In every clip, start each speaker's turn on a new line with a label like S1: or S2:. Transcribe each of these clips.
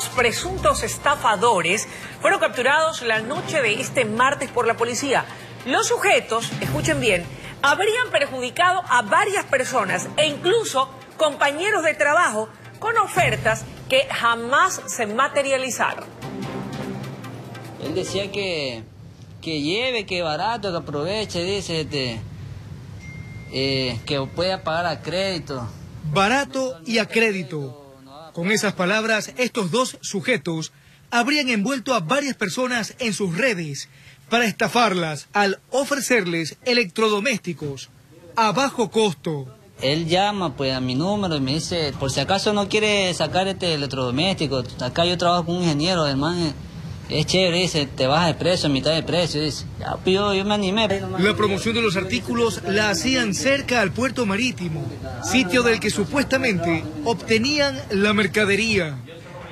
S1: Dos presuntos estafadores fueron capturados la noche de este martes por la policía. Los sujetos, escuchen bien, habrían perjudicado a varias personas e incluso compañeros de trabajo con ofertas que jamás se materializaron.
S2: Él decía que, que lleve, que barato, que aproveche, dice, este, eh, que pueda pagar a crédito.
S3: Barato y a crédito. Con esas palabras, estos dos sujetos habrían envuelto a varias personas en sus redes para estafarlas al ofrecerles electrodomésticos a bajo costo.
S2: Él llama pues a mi número y me dice, por si acaso no quiere sacar este electrodoméstico, acá yo trabajo con un ingeniero, hermano es chévere, dice, te baja de precio, a mitad de precio, dice. Ya, yo, yo me animé.
S3: La promoción de los artículos la hacían cerca al puerto marítimo, sitio del que supuestamente obtenían la mercadería.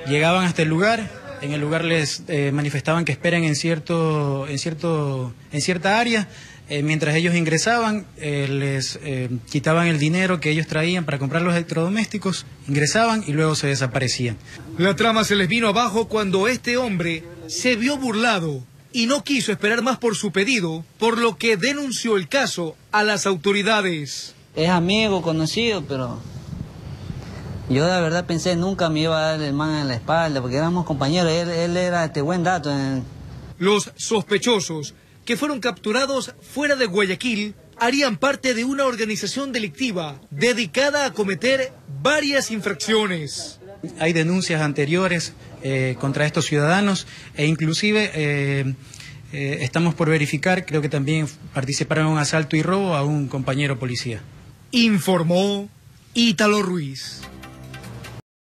S4: Llegaban hasta el lugar, en el lugar les eh, manifestaban que esperen en cierto, en cierto, en cierta área. Eh, mientras ellos ingresaban, eh, les quitaban el dinero que ellos traían para comprar los electrodomésticos, ingresaban y luego se desaparecían.
S3: La trama se les vino abajo cuando este hombre se vio burlado y no quiso esperar más por su pedido, por lo que denunció el caso a las autoridades.
S2: Es amigo, conocido, pero yo de verdad pensé nunca me iba a dar el man en la espalda, porque éramos compañeros, él, era este buen dato.
S3: Los sospechosos que fueron capturados fuera de Guayaquil harían parte de una organización delictiva dedicada a cometer varias infracciones.
S4: Hay denuncias anteriores eh, contra estos ciudadanos e inclusive eh, eh, estamos por verificar, creo que también participaron en un asalto y robo a un compañero policía.
S3: Informó Ítalo Ruiz.